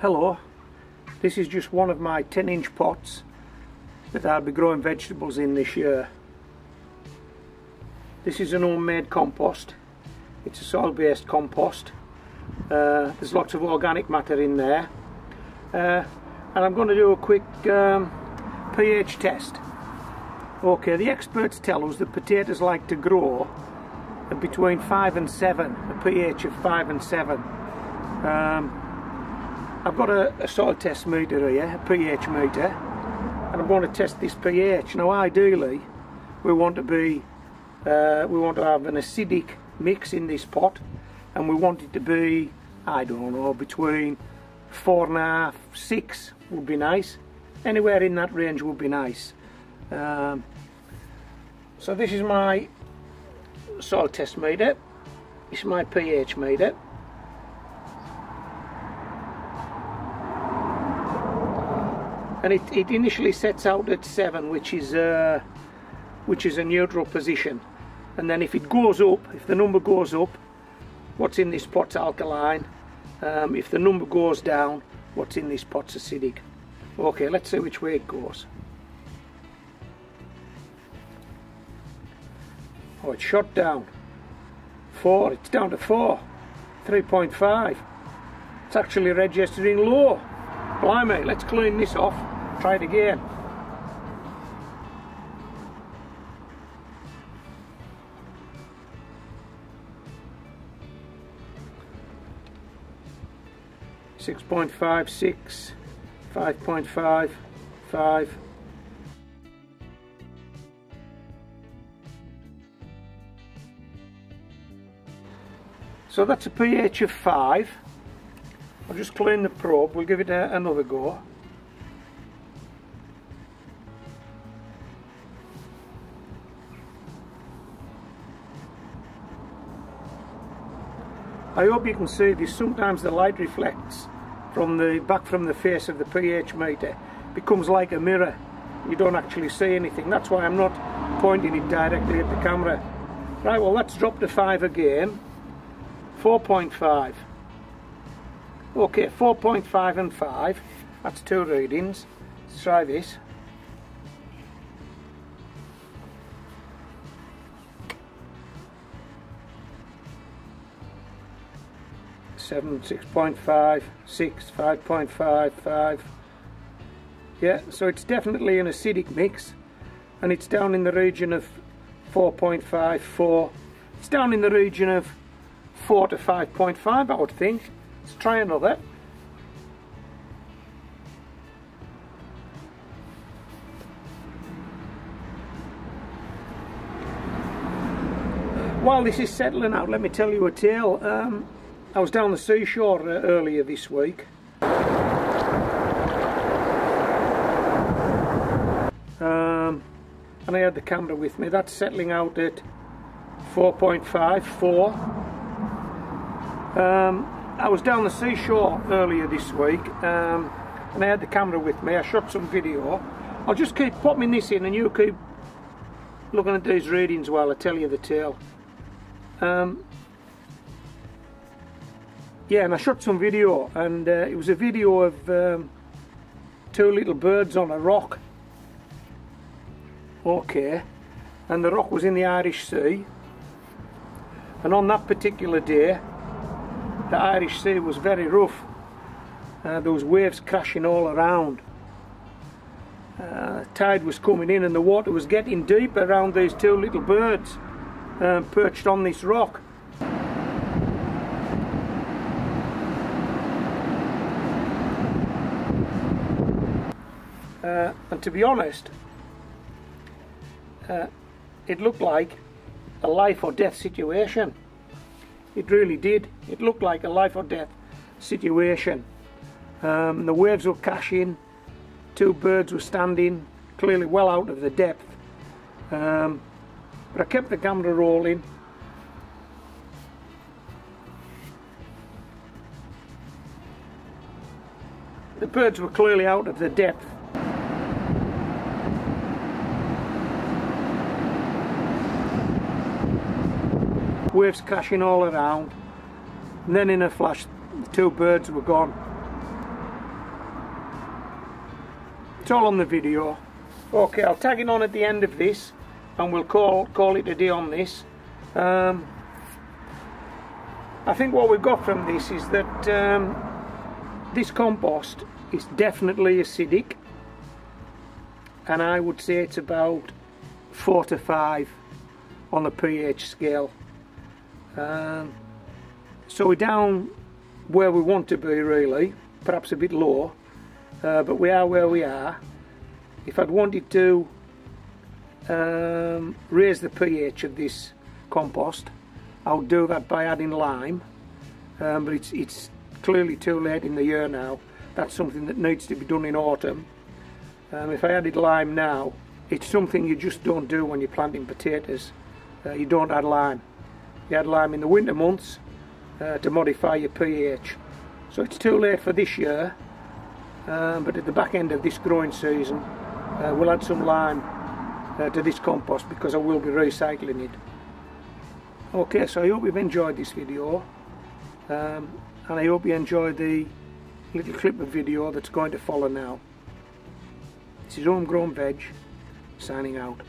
Hello, this is just one of my 10 inch pots that I'll be growing vegetables in this year. This is an homemade compost. It's a soil based compost. Uh, there's lots of organic matter in there. Uh, and I'm going to do a quick um, pH test. Okay, the experts tell us that potatoes like to grow between 5 and 7, a pH of 5 and 7. Um, I've got a, a soil test meter here, a pH meter, and I'm going to test this pH. Now ideally we want to be, uh, we want to have an acidic mix in this pot and we want it to be, I don't know, between four and a half, six would be nice. Anywhere in that range would be nice. Um, so this is my soil test meter. Is my pH meter. And it, it initially sets out at 7 which is uh, which is a neutral position. And then if it goes up if the number goes up what's in this pot's alkaline? Um, if the number goes down what's in this pot's acidic? Okay let's see which way it goes. Oh it's shot down. 4 it's down to 4 3.5 it's actually registering low. Blimey let's clean this off Try it again. Six point five six, five point five, five. So that's a pH of 5. I'll just clean the probe, we'll give it a, another go. I hope you can see this sometimes the light reflects from the back from the face of the pH meter. Becomes like a mirror. You don't actually see anything. That's why I'm not pointing it directly at the camera. Right well let's drop to 5 again. 4.5 okay 4.5 and 5 that's two readings. Let's try this seven, six point five, six, five point five, five. Yeah, so it's definitely an acidic mix, and it's down in the region of 4.5, 4. It's down in the region of 4 to 5.5, I would think. Let's try another. While this is settling out, let me tell you a tale. Um, I was down the seashore uh, earlier this week. Um, and I had the camera with me. That's settling out at 4.5 4 um, I was down the seashore earlier this week um, and I had the camera with me. I shot some video. I'll just keep popping this in and you keep looking at these readings while I tell you the tale. Um, yeah and I shot some video and uh, it was a video of um, two little birds on a rock. Okay. And the rock was in the Irish Sea. And on that particular day the Irish Sea was very rough. Uh, there was waves crashing all around. Uh, tide was coming in and the water was getting deep around these two little birds um, perched on this rock uh, and to be honest uh, it looked like a life or death situation. It really did. It looked like a life or death situation. Um, the waves were crashing. Two birds were standing clearly well out of the depth. Um, but I kept the camera rolling. The birds were clearly out of the depth waves crashing all around. And then in a flash the two birds were gone. It's all on the video. Okay I'll tag it on at the end of this and we'll call call it a day on this. Um, I think what we've got from this is that um, this compost is definitely acidic and I would say it's about four to five on the pH scale um, so we're down where we want to be really. Perhaps a bit low uh, but we are where we are. If I'd wanted to um, raise the pH of this compost I'll do that by adding lime. Um, but it's, it's clearly too late in the year now. That's something that needs to be done in autumn. Um, if I added lime now it's something you just don't do when you're planting potatoes. Uh, you don't add lime you add lime in the winter months uh, to modify your pH. So it's too late for this year um, but at the back end of this growing season uh, we'll add some lime uh, to this compost because I will be recycling it. Okay so I hope you've enjoyed this video um, and I hope you enjoy the little clip of video that's going to follow now. This is Home Grown Veg signing out